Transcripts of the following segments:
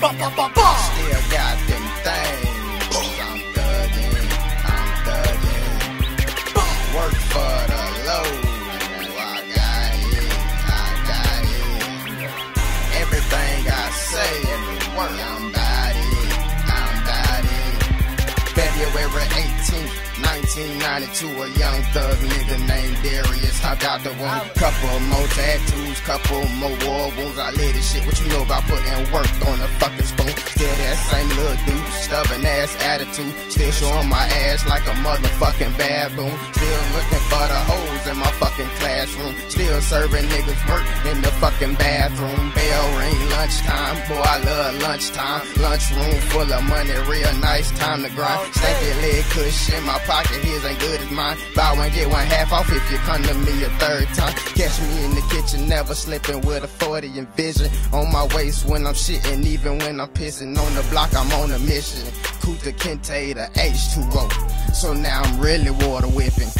Still got them things. I'm thugging, I'm thugging. Work for the low. I got it, I got it. Everything I say, I'm. February 18th. 1992, a young thug nigga named Darius hopped out the womb. Couple more tattoos, couple more war wounds. I live this shit. What you know about putting work on a fucking spoon? Still that same little dude, stubborn ass attitude. Still showing my ass like a motherfucking baboon. Still looking for the hoes in my fucking classroom. Still serving niggas work in the fucking bathroom. Bell ring, lunchtime. Boy, I love lunchtime. Lunchroom full of money, real nice time to grind. Stanky leg cushion, my pocket, his ain't good as mine. Buy one, get one half off if you come to me a third time. Catch me in the kitchen, never slipping with a 40 and vision. On my waist when I'm shitting, even when I'm pissing. On the block, I'm on a mission. Kuta Kente to H2O. So now I'm really water whipping.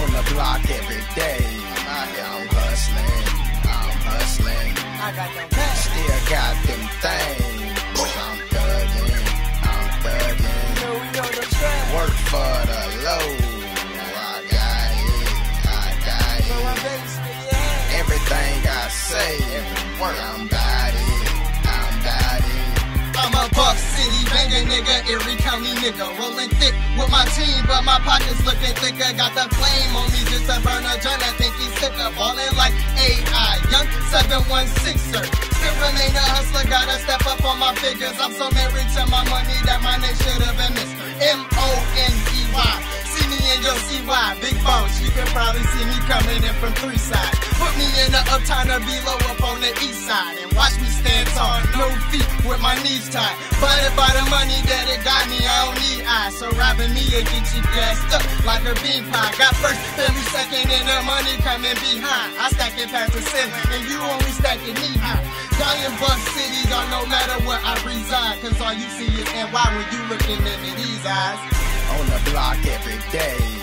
On the block every day. I'm out here, I'm hustling. I'm hustling. I got them. Still got them word, I'm. I'm. I'm a Buck City banger nigga, Erie County nigga. Rolling thick with my team, but my pockets looking thicker. Got the flame on me just to burn a joint. I think he's sicker. Ballin' like AI, young 716er. Still remain a hustler, gotta step up on my figures. I'm so married to my money that my name should have been Mr. M O N E Y. See me and you'll see why. Big boss, you can probably see me coming in from three sides. Put me in the uptown or below up the east side. And watch me stand tall, no feet with my knees tied. Blinded by the money that it got me, I don't need eyes. So robbing me will get you gassed up like a bean pie. Got first, every second, and the money coming behind. I stack it past the ceiling, and you only stack it knee high. Dying Buck City, don't no matter where I reside. Cause all you see is NY when you looking into these eyes. On the block every day.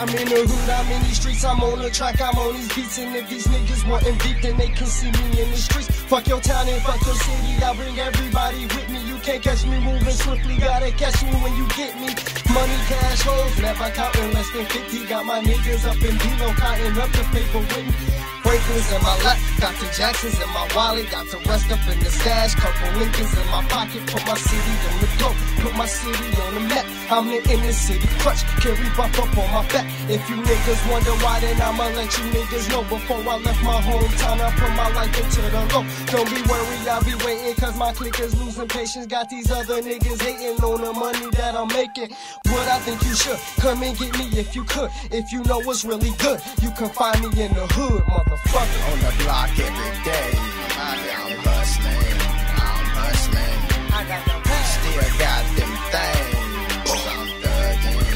I'm in the hood, I'm in these streets, I'm on the track, I'm on these beats, and if these niggas wantin' beef, then they can see me in the streets. Fuck your town and fuck your city, I bring everybody with me. You can't catch me moving swiftly, gotta catch me when you get me. Money, cash, hoes, never counting less than 50. Got my niggas up in below, counting up the paper with me. Franklin's in my lap, Dr. Jackson's in my wallet, got the rest up in the stash. Couple Lincolns in my pocket, put my city on the go, put my city on the map. I'm the inner city crutch, carry buff up on my back. If you niggas wonder why, then I'ma let you niggas know. Before I left my hometown, I put my life into the low. Don't be worried, I'll be waiting, cause my click is losing patience. Got these other niggas hating on the money that I'm making. What I think you should come and get me if you could. If you know what's really good, you can find me in the hood, motherfucker. On the block every day. I'm hustling. I'm hustling. I got them pants. Still got them things. I'm thugging.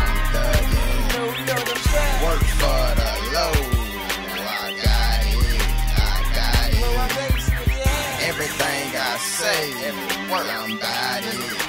I'm thugging. You know we know them tracks. Work for the low. I got it. I got You know my it. baby still yeah. Everything I say, every word, I'm about it.